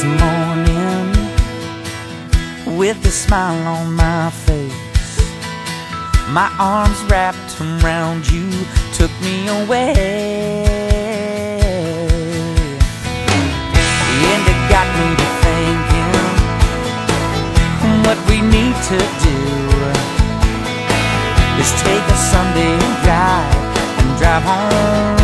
this morning with a smile on my face. My arms wrapped around you took me away. And it got me to thinking what we need to do is take a Sunday drive and drive home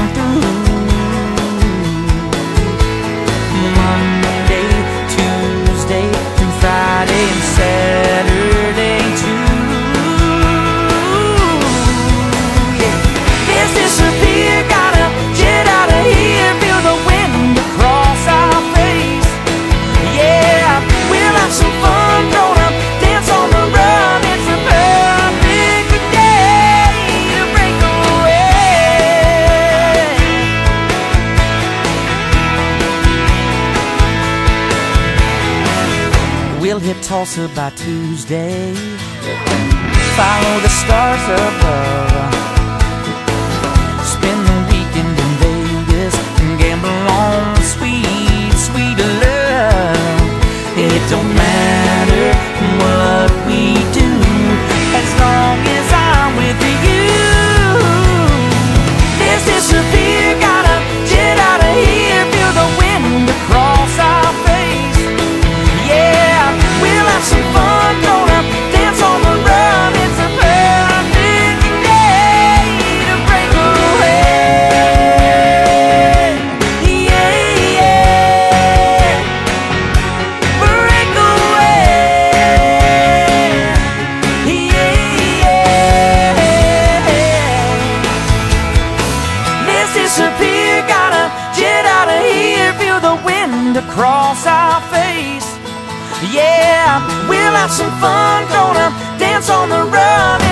We'll hit Tulsa by Tuesday. Follow the stars above. Disappear, gotta get out of here. Feel the wind across our face. Yeah, we'll have some fun, gonna dance on the run.